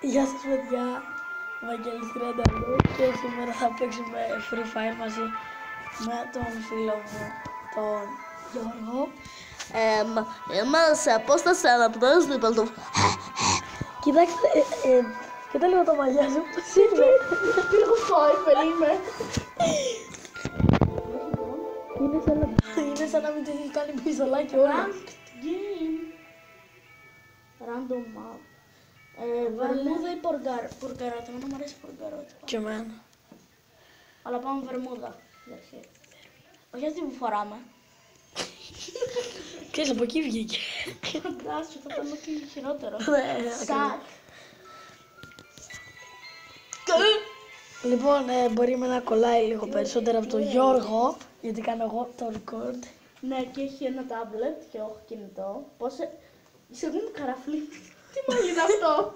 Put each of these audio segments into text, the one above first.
Γεια σας παιδιά, Βαγγέλης 30 και σήμερα θα παίξουμε Free Fire μαζί με τον φίλο μου, τον Γιώργο. Εμ, είμαστε απόσταση αναπτώσσεων λοιπόν το... Κοιτάξτε, ε, ε, κοίτα λίγο τα μαλλιά σου, πώς είναι. Έχω φόιφερ είμαι. είναι, σαν να, είναι σαν να μην της έχει κάνει πιζολάκι όλα. Ranked game. Random map. Ε, Βερμούδα ή Ποργαρ- Πουργαρότα. Εμένα μου αρέσει Πουργαρότα. Και εμένα. Αλλά πάμε Βερμούδα. για αρχή. Όχι αυτή που φοράμε. Ξέρεις, από εκεί βγήκε. Φαντάσου, θα ήταν ό,τι χειρότερο. Ναι, Σακ. Λοιπόν, ε, μπορεί με να κολλάει λίγο περισσότερο από τον Γιώργο, γιατί κάνω εγώ το record. Ναι, και έχει ένα τάμπλετ και όχι κινητό. Πώς... Συγγνώμη, καραφλή. Τι μάλλον είναι αυτό;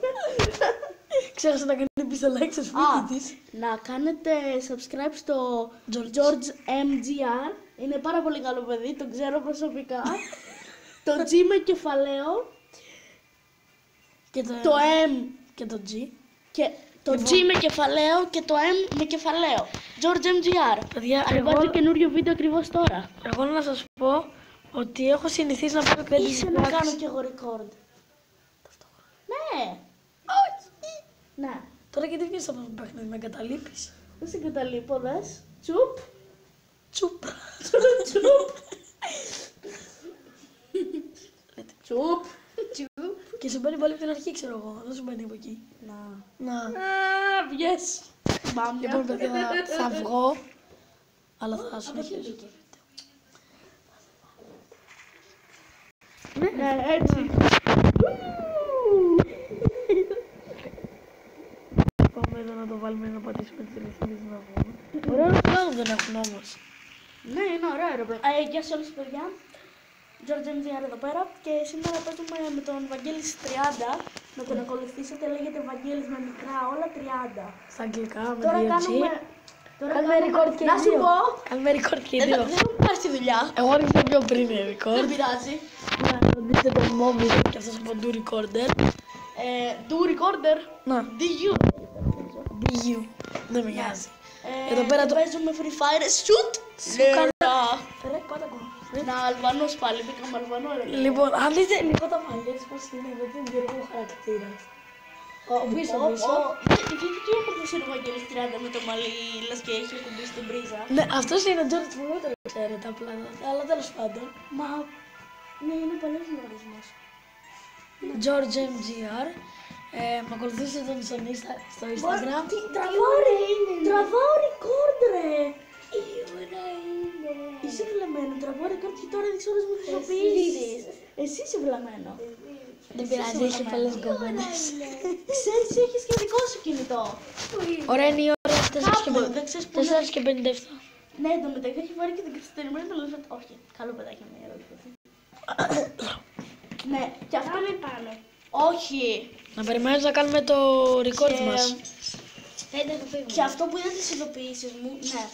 Ξέχασα να κάνει πιζολάκι στο Α, σπίτι της. να κάνετε subscribe στο George. George MGR. Είναι πάρα πολύ καλό παιδί, τον ξέρω προσωπικά. το G με κεφαλαίο, Και το, το M και το G. και το G με κεφαλαίο και το M με κεφαλαίο. George MGR. Παιδιά, Ανεβάζει εγώ, καινούριο βίντεο ακριβώς τώρα. εγώ να σας πω ότι έχω συνηθίσει να πάρω credit Είσαι να box. κάνω κι εγώ record. Ναι. Ναι. Τώρα γιατί βγαίνεις από το παιχνίδι, με εγκαταλείπεις; Δεν σε καταλείπω, δες. Τσουπ. Τσουπ. Τσουπ. Τσουπ. Τσουπ. Και σου μπαίνει πάλι από την αρχή, ξέρω εγώ. Δεν σου μπαίνει από εκεί. Να. Να. Α, βγες. Μπάμια. Λοιπόν, παιδιά, θα, θα βγω. Αλλά θα συνεχίσω. Ναι, έτσι. Εδώ να το βάλουμε να πατήσουμε τις ρυθμίσεις να βγούμε. Ωραίο αεροπλάνο δεν έχουν όμως. Ναι, είναι ωραίο αεροπλάνο. Ε, γεια σε όλους τους παιδιά. George MGR εδώ πέρα και σήμερα παίζουμε με τον Βαγγέλης 30. Να τον ακολουθήσετε, λέγεται Βαγγέλης με μικρά όλα 30. Στα αγγλικά, με Τώρα 2G. κάνουμε... Τώρα Κάνουμε κάνουμε- record και Να σου δύο. πω, Κάνουμε record και δεν δύο. δεν μου πάρεις τη δουλειά. Εγώ άρχισα πιο πριν ε, Δεν record. πειράζει. Να δείτε το mobile και αυτός από do recorder. Ε, do recorder. Να, DU. DU. Δεν με νοιάζει. Ε, Εδώ πέρα και το- παίζουμε free fire shoot. καλά. Ναι. Ρε, πάτα ακόμα. Να Αλβανός πάλι, μπήκαμε Αλβανό ρε. Λοιπόν, αν δείτε λίγο τα μαλλιά της πώς είναι, γιατί είναι γεωργό χαρακτήρας. Ο πίσω, Πω, πίσω. πω. Γιατί τι όμορφος είναι ο Βαγγέλης 30 με το μαλλί, λες και έχει κουμπίσει την πρίζα. Ναι, αυτός είναι ο George που δεν το ξέρετε απλά. Αλλά τέλος πάντων. Μα, ναι, είναι παλιός γνωρισμός. George MGR. Ε, με ακολουθήσετε τον στον Insta- στο Instagram. Τραβάω ρε, τραβάω record ρε. Είσαι βλαμμένο, τραβάω record και τώρα δεις ώρες μου χρησιμοποιήσεις. Εσύ είσαι βλαμμένο. Δεν πειράζει, έχει πολλές γκόμενες. Ξέρεις, έχεις και δικό σου κινητό. Ωραία είναι η ώρα 4 και Κάπου, 50. δεν ξέρεις που 4 και 57. Ναι, το μεταξύ έχει βάλει και την καθυστερημένη το λεφτά. Όχι, καλό παιδάκι με ερώτηση. ναι, και αυτό είναι πάνω. Όχι. Να περιμένεις να κάνουμε το record Και- μας. Και αυτό που είδα τις ειδοποιήσεις μου, ναι.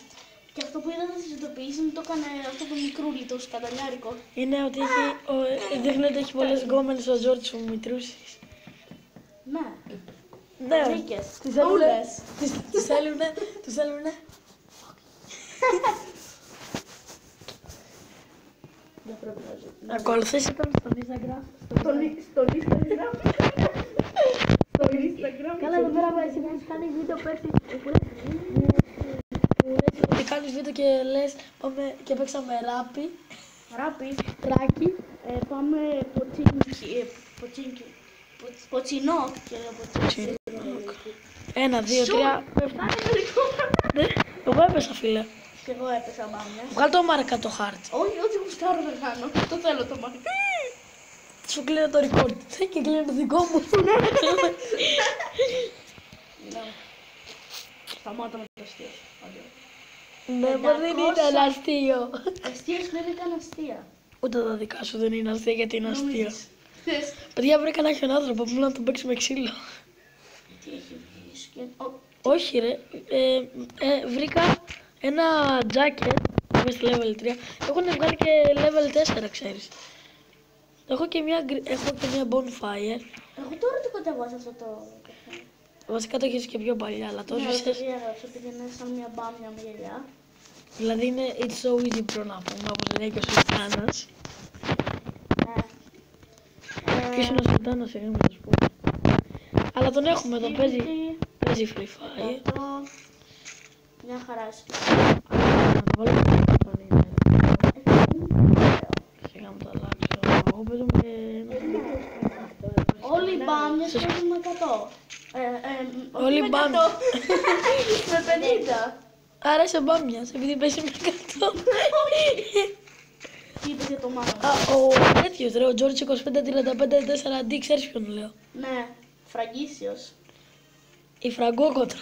Και αυτό που είδα τις ειδοποιήσεις μου το έκανε αυτό το μικρούλι, το σκαταλιάρικο. Είναι ότι έχει, ο, ε, δείχνει ότι έχει πολλές γκόμενες ο George που μητρούσεις. Ναι. Ναι. Βρήκες. Τις θέλουνε, Ούλες. τις, τις θέλουνε, τους θέλουνε. Δεν πρέπει να ζει. Να ακολουθήσετε τον στον Instagram. Στον στον Instagram. Στο Instagram. Καλά, εδώ πέρα εσύ που έχεις κάνει βίντεο πέρσι που λες που λες ότι κάνεις βίντεο και λες πάμε και παίξαμε ράπι, Ράπι. τράκι. Ε, πάμε ποτσίνκι. ε, Ποτσίνκι. Πο- Ποτσινό. Και ποτσίνκι. Ένα, δύο, τρία. Φτάνει μερικό. Ναι, εγώ έπεσα φίλε. Και εγώ έπεσα μάμια. Βγάλ το μάρκα το χάρτη. Όχι, ό,τι γουστάρω να κάνω. Το θέλω το μάτι. Σου κλείνω το record. Και κλείνω το δικό μου. Σταμάτα με το αστείο. Ναι, μα δεν ήταν αστείο. Αστείο δεν ήταν αστεία. Ούτε τα δικά σου δεν είναι αστεία γιατί είναι αστείο. Θες. Παιδιά βρήκα να έχει έναν άνθρωπο που να τον παίξει με ξύλο. Τι έχει βγει. σκε- Ω, Όχι ρε, ε, ε, βρήκα ένα jacket που είμαι στη level 3. Έχουν βγάλει και level 4 ξέρεις. Έχω και μια, γκρι- έχω και μια bonfire. Εγώ τώρα το πότε εγώ σε αυτό το παιχνίδι. Βασικά το έχεις και πιο παλιά, αλλά το Ναι, έσβησες. το διέγραψα ότι είναι σαν μια μπάμια με γυαλιά. Δηλαδή είναι it's so easy pro να πούμε, όπως λέει και ο Σουλτάνας. Ναι. Ποιος είναι ο Σουλτάνας, εγώ να σας πω. Αλλά τον έχουμε εδώ, παίζει, Activity, παίζει Free Fire. αυτό. Μια χαρά είσαι. Να το βάλω στο μικρόφωνο, είναι. Σιγά μου το αλλάξω. Εγώ παίζω με... Όλοι οι μπάμιες παίζουν με 100. Ε, ε, όχι Όλοι οι με μπάμιες. 100. με 50. Άρα είσαι μπάμιας, επειδή παίζει με 100. Τι είπες για το μάνα μου. Α, ο τέτοιος ρε, ο George 2535-4D, ξέρεις ποιον λέω. Ναι, φραγκίσιος. Η φραγκόκοτρα.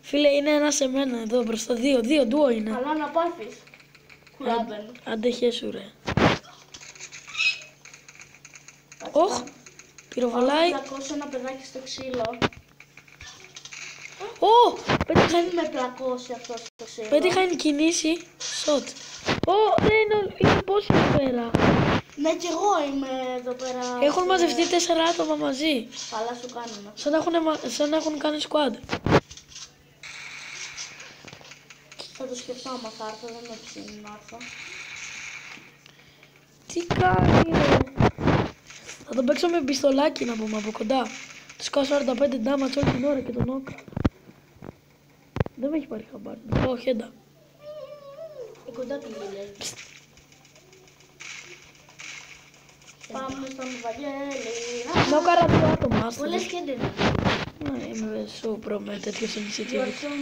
Φίλε, είναι ένα σε μένα εδώ μπροστά. Δύο, δύο, ντουο είναι. Καλά να πάθεις. Κουράβεν. Αντέχε σου ρε. Κάτσε Όχ, να- πυροβολάει. Πάμε να πλακώσω ένα παιδάκι στο ξύλο. Ω, πέτυχα, Δεν με πλακώσει αυτός στο ξύλο. πέτυχα εν κινήσει. Σοτ. Ω, ρε, είναι, είναι πόσοι εδώ πέρα. Ναι, κι εγώ είμαι εδώ πέρα. Έχουν σε- μαζευτεί τέσσερα άτομα μαζί. Καλά σου κάνουμε. Σαν να έχουν, μα- σαν να έχουν κάνει squad. Θα το σκεφτώ άμα θα έρθω, δεν με ψήνει να έρθω. Τι κάνει, ρε; Θα τον παίξω με πιστολάκι να πούμε από κοντά. Του σκάω 45 damage όλη την ώρα και τον όκα. Δεν με έχει πάρει χαμπάρι. Να πάω χέντα. Ε, κοντά πήγαινε. Πάμε στον Βαγγέλη. Να κάρα δύο άτομα. άστο. Πολλές και δεν Ναι, είμαι σου προ με τέτοιο sensitivity.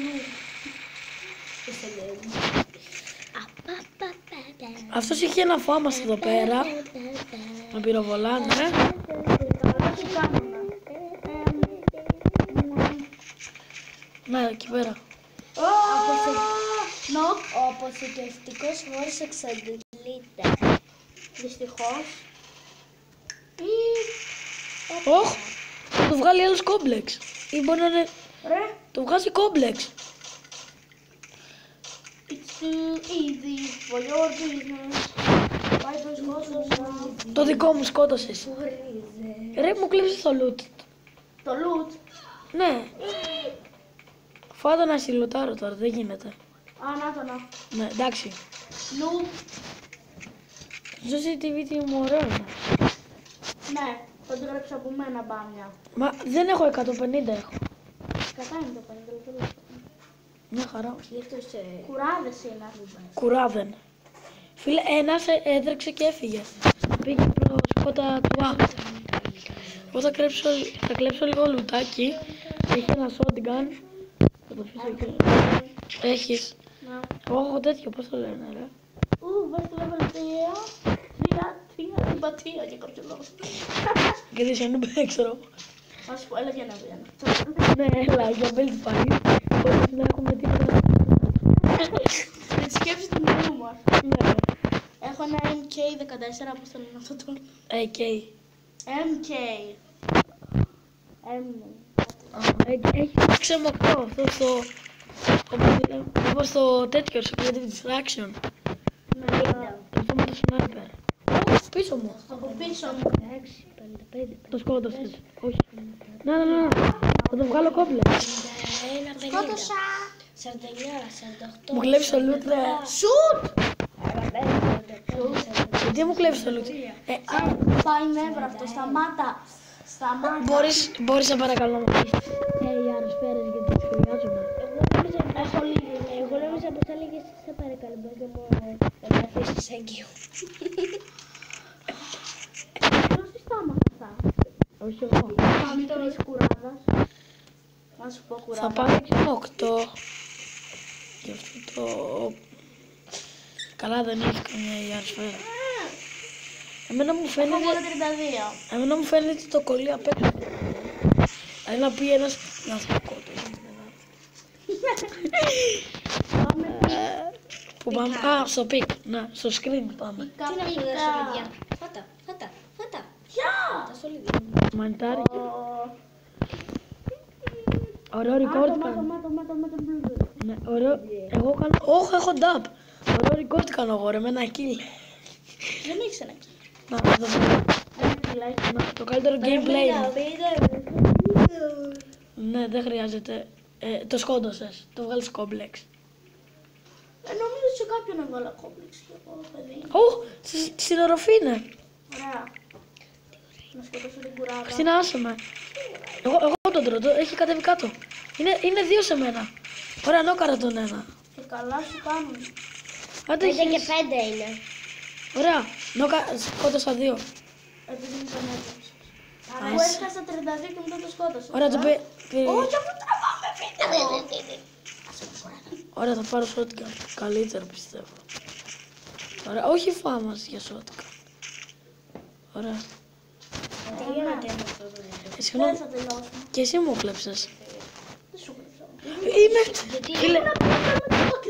Αυτός είχε ένα φάμας εδώ πέρα. Με πυροβολάνε. Καλά σου κάνουμε. Ναι, εκεί πέρα. Νοκ. Ο αποθηκευτικός χώρος εξαντλείται. Δυστυχώς. Όχ, θα του βγάλει άλλος κόμπλεξ. Ή μπορεί να είναι... Ρε. Του βγάζει κόμπλεξ. It's too easy for your business. Πάει το σκότωσα. Το δικό μου σκότωσες. Ρε, μου κλείψες το loot. Το loot; Ναι. Φάτα να συλλοτάρω τώρα, δεν γίνεται. Α, να το να. Ναι, εντάξει. Νου. Ζώση TV τι μου ωραίος είναι. Ναι, το έγραψα από μένα μπάμια. Μα δεν έχω 150 έχω. Κατά είναι το 50 λεπτό. Μια χαρά. Κουράδες είναι. Κουράδεν. Φίλε, ένας ε- έτρεξε και έφυγε. Πήγε προς κότα του Α. Εγώ θα κλέψω, θα κλέψω λίγο λουτάκι. Έχει ένα shotgun. Θα το αφήσω εκεί. Έχεις. Να. Εγώ έχω τέτοιο, πώς το λένε ρε. Ου, βάζει το level 3. Τρία, τρία, συμπατία για κάποιο λόγο. Γιατί σε νου ξέρω. Α σου πω, έλα για να βγαίνω. Ναι, έλα, για build fight. Χωρίς να έχουμε τίποτα. Με τη σκέψη του μυαλού μου. Ναι. Έχω ένα MK14, πώς το λένε αυτό το. AK. MK. M. Έχει ξεμοκτό αυτό στο... όπως λέμε, Όπως το τέτοιο, στο creative distraction. Με Αυτό με το sniper. Πίσω μου. από πίσω μου. Το σκότωσες. Όχι. Να, να, να. Θα το βγάλω κόμπλεξ. Σκότωσα. 49, 48. Μου κλέβεις το loot, ρε. Σουτ! Γιατί μου κλέβεις το loot. Ε, α, Πάει νεύρα αυτό, σταμάτα. Σταμάτα. μπορείς, μπορείς να παρακαλώ να μου πεις. Ε, οι αρρωσπέρες γιατί τις χρειάζομαι. Έχω λίγη. Εγώ νόμιζα πως θα λέγες σε παρακαλώ μπορείς να μου να με αφήσεις έγκυο. Ποιος τι στάματα αυτά. Όχι εγώ. Πάμε τώρα κουράδας. Να σου πω Θα κουράδα. πάμε και με 8. Γι' αυτό το... Καλά δεν έχει καμία η αρρωσπέρα. Εμένα μου Έχω φαίνεται... μόνο 32. Εμένα μου φαίνεται το κολλή απ' έξω. Δηλαδή να πει ένας... Να σου πω κότο. Πάμε Που πάμε... Α, στο πικ. Να, στο screen πάμε. Τι να πούμε πικά. στα παιδιά; Φάτα, φάτα, φάτα. Ποια; Τα στολίδια. Μανιτάρι. Ω, Ωραίο Μάτω, record μάτω, κάνω. μάτω, μάτω, μάτω, μπλου. Ναι, ωραίο. Εγώ κάνω... Όχι, έχω dub. Ωραίο record κάνω εγώ ρε, με ένα kill. Δεν έχεις ένα εκεί. Να, να το δω. Ένα κιλάκι. Να, το καλύτερο gameplay. μου. Ναι, δεν χρειάζεται. Ε, το σκότωσες. Το βγάλεις κόμπλεξ. Ε, νομίζω σε κάποιον έβαλα κόμπλεξ και εγώ, παιδί. Ω, στη- στην οροφή είναι. Ωραία. Να σκοτώσω την κουράδα. Χριστίνα, άσε με. Εγώ, εγώ τον τρώω, το- έχει κατέβει κάτω. Είναι, είναι δύο σε μένα. Ωραία, νόκαρα τον ένα. Και καλά σου κάνουν. Άντε, Πέντε και έχεις- πέντε είναι. Ωραία, νόκα, σκότωσα δύο. Επειδή μου τον έδωσε. Άσε. Εγώ έχασα 32 και μετά το σκότωσα. Ωραία, το Α. πει. πει- Όχι, αφού τραβάμε βίντεο. Ωραία, θα πάρω shotgun. Καλύτερο πιστεύω. Ωραία, όχι φάμα για shotgun. Ωραία. Τελειώνατε με αυτό το Ε, Δεν συγγνώμη, θα τελειώσουμε. και εσύ μου κλέψες. Δεν σου κρύψα. Είμαι, Γιατί,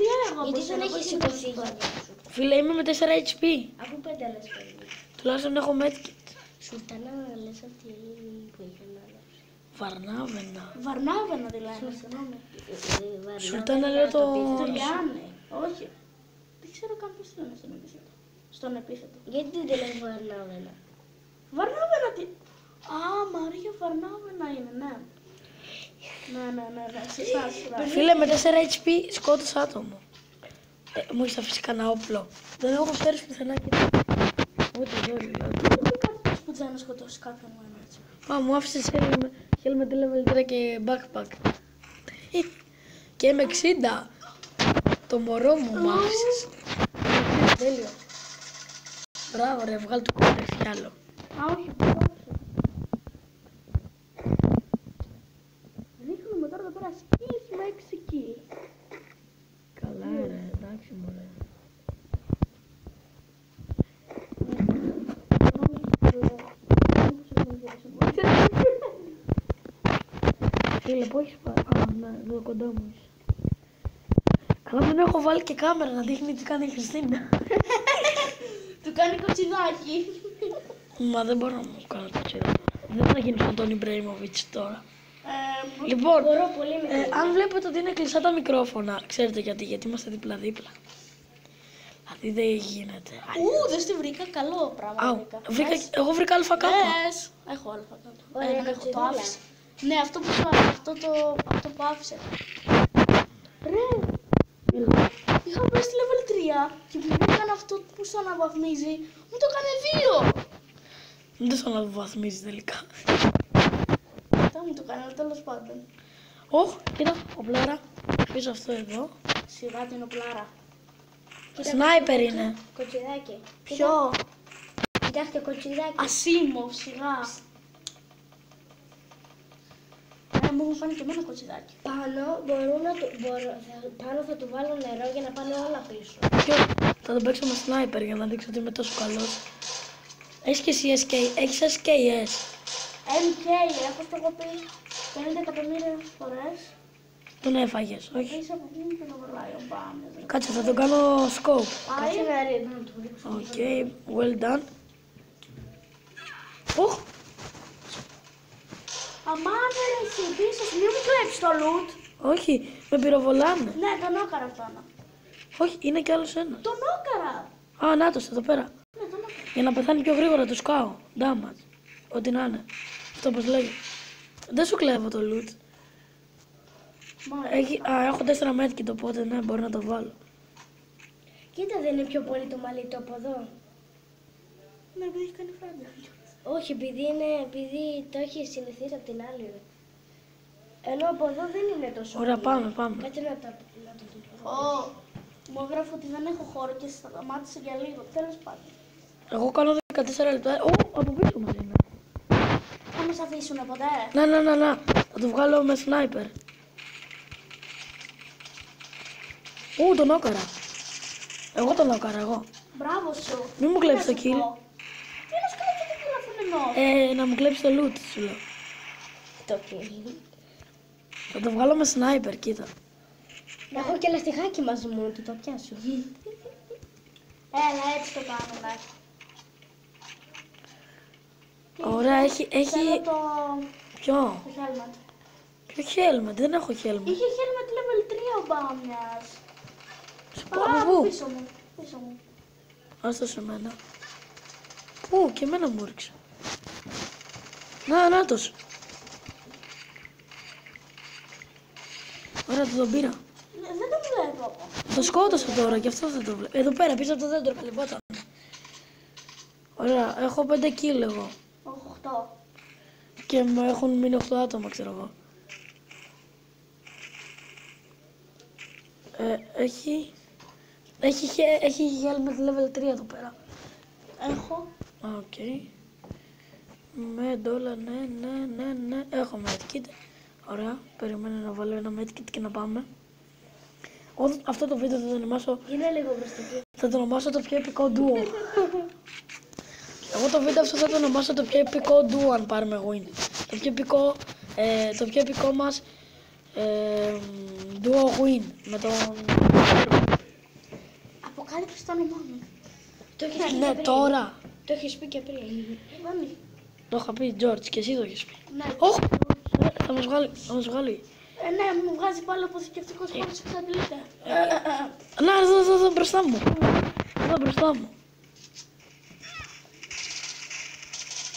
φίλε, Ήμουν πιο μακριά εγώ από γιατί σένα, δεν εγώ έχεις ήμουν σηκωθεί στο- για να σου. φίλε, είμαι με 4 HP. Αφού πέντε λες παιδί. Τουλάχιστον έχω medkit. Σουλτάνα λες αυτή που είχε να λάβει. Βαρνάβαινα. Βαρνάβαινα τη λένε, συγγνώμη. Σουλτάνα λέω το... Το Λιάνε. Όχι. Δεν ξέρω καν πώς τη λένε στον επίθετο. Στον επίθετο. Γιατί δεν τη λες Βαρνάβαινα; Βαρνάβαινα τι. Α, Μαρία Βαρνάβαινα είναι, ναι. Ναι, ναι, ναι, ναι. Σωστά, σωστά. Φίλε, με 4 HP σκότωσα άτομο. Ε, μου έχεις αφήσει κανένα όπλο. Δεν έχω φέρεις πουθενά και... Ούτε δόλιο. Δεν κάτι που δεν να σκοτώσεις κάποιον μόνο έτσι. Α, μου άφησες helmet, helmet level 3 και backpack. Και με 60. Το μωρό μου μου άφησες. Τέλειο. Μπράβο ρε, βγάλ' του κόμπλεξ κι άλλο. Α, όχι, που το άφησε. Ρίχνουμε τώρα εδώ πέρα skills με 6 kill. Καλά ρε, εντάξει μωρέ. Φίλε, πού έχεις πάει. Α, ναι, εδώ κοντά μου είσαι. Καλά δεν έχω βάλει και κάμερα να δείχνει τι κάνει η Χριστίνα. Του κάνει κοτσιδάκι. Μα δεν μπορώ να μου κάνω το τσίρο. Δεν θα γίνω σαν τον Ιμπρέιμοβιτς τώρα. Ε, Λοιπόν, Μπορώ πολύ με ε, αν βλέπετε ότι είναι κλειστά τα μικρόφωνα, ξέρετε γιατί, γιατί είμαστε δίπλα-δίπλα. Δηλαδή δεν γίνεται. Ου, δεν στη βρήκα. Καλό πράγμα. Αου, βρήκα. βρήκα, Λες; εγώ βρήκα αλφα Λες. Έχω αλφα κάτω. Ωραία, Ε, δεν είναι έχω, το τσιδούλα. Άφησε. Ναι, αυτό που, σου- αυτό το, αυτό που άφησε. Ρε, είχα πάει στη level 3 και που μου έκανε αυτό που σου αναβαθμίζει, μου το έκανε 2. Δεν θέλω να βαθμίζει τελικά. Δεν μου το έκανε, αλλά τέλος πάντων. Ωχ, κοίτα, ο πλάρα. Πίσω αυτό εδώ. Σιγά την οπλάρα. Σνάιπερ είναι. Κοτσιδάκι. Ποιο; Κοιτάξτε κοτσιδάκι. Ασίμω, σιγά. Ε, μου έχουν φάνει και εμένα κοτσιδάκι. Πάνω μπορούν να του, μπορώ, θα, πάνω θα του βάλω νερό για να πάνε όλα πίσω. Ποιο, θα τον παίξω με σνάιπερ για να δείξω ότι είμαι τόσο καλός. Έχεις και εσύ SK, έχεις SKS. MK, έχω στο έχω πει 50 εκατομμύρια φορές. Τον έφαγες, όχι. Είσαι από αυτήν και το βολάει ο Μπάμ. Κάτσε, θα τον κάνω scope. Πάει. να ρίχνω να του ρίξω. Οκ, well done. Ωχ, Αμάνε ρε εσύ, πίσω σου, μην μου κλέψεις το loot. όχι, με πυροβολάνε. Ναι, τον όκαρα αυτό. να. Όχι, είναι κι άλλος ένας. Τον όκαρα. Α, νάτος, εδώ πέρα. Ναι, τον όκαρα. Για να πεθάνει πιο γρήγορα του σκάω. Damage. Ό,τι να είναι. Αυτό πως λέγει. Δεν σου κλέβω το loot. Μα, Έχει, α, έχω 4 medkit οπότε ναι, μπορώ να το βάλω. Κοίτα, δεν είναι πιο πολύ το μαλλί του από εδώ. Ναι, επειδή έχει κάνει φράγκα. Όχι, επειδή, είναι, επειδή το έχει συνηθίσει από την άλλη. ρε. Ενώ από εδώ δεν είναι τόσο. Ωραία, πολύ. πάμε, πάμε. Κάτσε να, τα, να το δω. Ω, μου έγραφε ότι δεν έχω χώρο και σταμάτησε για λίγο. Τέλος πάντων. Εγώ κάνω 14 λεπτά. Ω, από πίσω μας είναι. Θα μας αφήσουν ποτέ; Να, να, να, να. Θα το βγάλω με sniper. Ού, τον όκαρα. Εγώ τον όκαρα, εγώ. Μπράβο σου. Μην μου Τι κλέψεις να το σου kill. πω. Τι να σου κλέψει το kill αφού είναι εννοώ. Ε, να μου κλέψει το loot, σου λέω. Το κλείνει. Θα το βγάλω με sniper, κοίτα. Έχω και λαστιχάκι μαζί μου, του το πιάσω. Έλα, έτσι το κάνουμε. Ωραία, έχει, Θέλω έχει... το, Ποιο; το helmet. Ποιο helmet, δεν έχω helmet. Είχε helmet level 3 ο Μπάμιας. Σου πω, Α, από πού; πίσω μου. Πίσω μου. Ας το σε μένα. Πού, και εμένα μου ρίξε. Να, νάτος. Ωραία, του τον πήρα. Ε, Δεν το βλέπω. Το σκότωσα τώρα και αυτό δεν το βλέπω. Εδώ πέρα, πίσω από το δέντρο, καλυμπόταν. Ωραία, έχω 5 kill εγώ. 8. Και μου έχουν μείνει 8 άτομα, ξέρω εγώ. Ε, έχει... Έχει, χε- έχει helmet level 3 εδώ πέρα. Έχω. Α, Οκ. Με ντόλα, ναι, ναι, ναι, ναι. Έχω medkit. Ωραία. Περιμένω να βάλω ένα medkit και να πάμε. Ο- αυτό το βίντεο θα το ονομάσω, Είναι λίγο μπροστά εκεί. θα το ονομάσω το πιο επικό duo. Εγώ το βίντεο αυτό θα το ονομάσω το πιο επικό duo αν πάρουμε win. Το πιο επικό, ε, το πιο επικό μας ε, duo win με τον... Αποκάλυψε το όνομά μου. Το έχεις πει Ναι, και πριν. τώρα. Το έχεις πει και πριν. Δεν Το είχα πει George και εσύ το έχεις πει. Ναι. Όχι, θα μας βγάλει, θα μας βγάλει. Ε, ναι, μου βγάζει πάλι αποθηκευτικό χώρος εξαντλείται. Να, εδώ, εδώ, εδώ μπροστά μου. Εδώ μπροστά μου.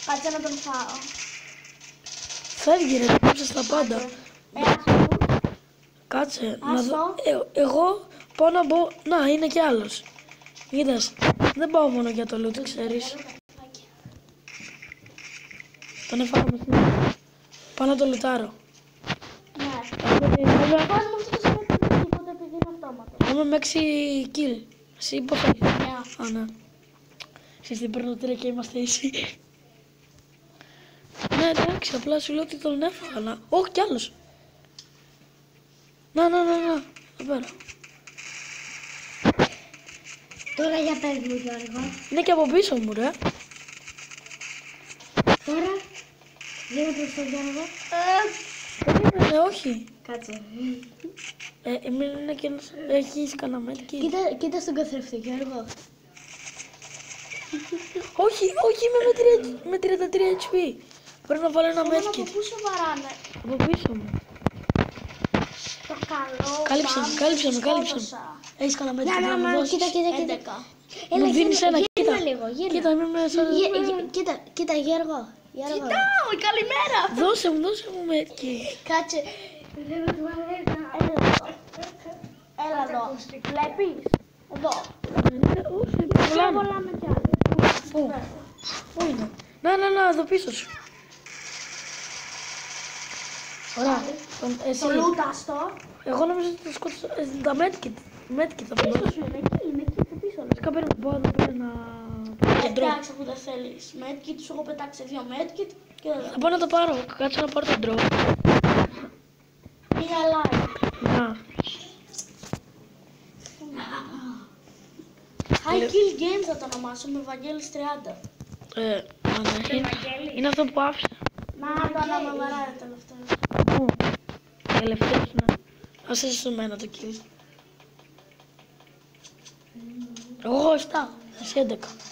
Κάτσε να τον φάω. Φεύγει ρε, κόψες τα πάντα. Ε, άστο. Κάτσε, να Άστο. δω. Ε, εγώ πάω να μπω. Να, είναι κι άλλος. Είδες, δεν πάω μόνο για το loot, ξέρεις. Τον έφαγαμε στην Πάω να το λουτάρω. Ναι. Ε, βέβαια, Πώς μου αυτό το σημαίνει τίποτα επειδή είναι αυτόματος. Είμαι με 6 kill. Εσύ υποφέρεις. Ναι. Α, ναι. Εσείς την παίρνω τρία και είμαστε ίσοι. Ναι, εντάξει, απλά σου λέω ότι τον έφαγα. Να... Όχι, κι άλλος. Να, να, να, να. Εδώ πέρα. Τώρα για πες μου Γιώργο. Είναι και από πίσω μου, ρε. Τώρα. Δίνω προς τον Γιώργο. Ε, όχι. Κάτσε. Ε, εμένα είναι και ένας... Έχεις κανένα medkit. Κοίτα, κοίτα στον καθρέφτη Γιώργο. Όχι, όχι, είμαι με, 3, με 33 HP. Πρέπει να βάλω ένα Εμένα από medkit. πού σε βαράνε; Από πίσω μου. Το καλό. Κάλυψε με, πάμε, κάλυψε με, κάλυψε με. σκότωσα. Έχεις κανένα medkit Να, να να, μου να, δώσεις. κοίτα, κοίτα, κοίτα. 11. Έλα, Μου δίνεις γύρνα- ένα, γύρνα κοίτα. λίγο, γύρνα. Κοίτα, είμαι μέσα. Γε- γε- Κοίτα, κοίτα, κοίτα Γιώργο. Γιώργο. καλημέρα. Δώσε μου, δώσε μου medkit. Κάτσε. Έλα εδώ. Έλα εδώ. Βλέπεις. Εδώ. Ε, Όχι, πολλά. Βολάμε κι άλλοι. Πού, πού είναι; Να, να, να, εδώ πίσω σου. Ωραία. Τον- Εσύ. Το λούταστο. Εγώ νομίζω ότι το σκότωσα. ε, Τα medkit. Medkit θα πω. Πίσω σου είναι εκεί, είναι εκεί στο πίσω. Βασικά πρέπει να πάω εδώ πέρα να... να το drop. Εντάξει, αφού δεν θέλεις medkit, σου έχω πετάξει δύο medkit και εδώ. Θα πάω να το πάρω. Κάτσε να πάρω το drop. Μία like. Να. High Kill Games θα το ονομάσω με Βαγγέλης 30. Ε, α, ναι. Είναι, είναι αυτό που άφησα. Να το όνομα βαράει τελευταίο. Πού. Τελευταίος, ναι. Ας είσαι σε μένα το kill. Εγώ 7. Εσύ 11.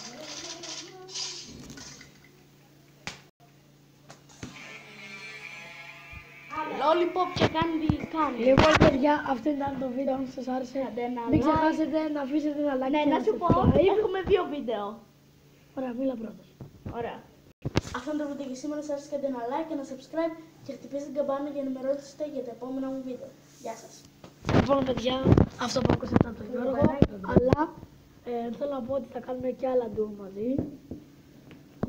Lollipop και Candy Candy. Λοιπόν, παιδιά, αυτό ήταν το βίντεο. Αν σας άρεσε, Κάντε ένα μην like. ξεχάσετε να αφήσετε ένα like Ναι, και να ένα σου πω, subscribe. έχουμε δύο βίντεο. Ωραία, μίλα πρώτος. Ωραία. Αυτό είναι το βίντεο για σήμερα. Σας άρεσε κάντε ένα like και ένα subscribe και χτυπήστε την καμπάνα για να ενημερώσετε για τα επόμενα μου βίντεο. Γεια σας. Λοιπόν, παιδιά, αυτό που άκουσα ήταν το Γιώργο, αλλά ε, θέλω να πω ότι θα κάνουμε και άλλα ντου μαζί.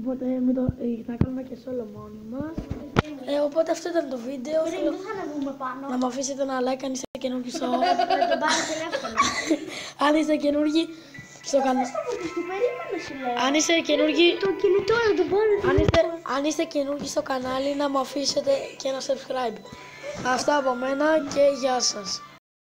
Οπότε μην το, ε, θα κάνουμε και solo μόνοι μας. Ε, οπότε αυτό ήταν το βίντεο. Πριν Θέλω δεν θα ανεβούμε πάνω. να μου αφήσετε ένα like αν είστε καινούργοι στο... Να τον πάρει τηλέφωνο. αν είστε καινούργοι στο κανάλι. Τι περίμενες σου λέω. Αν είστε καινούργοι... Το κινητό να τον πάρει Αν είστε, αν είστε καινούργοι στο κανάλι να μου αφήσετε και ένα subscribe. Αυτά από μένα και γεια σας.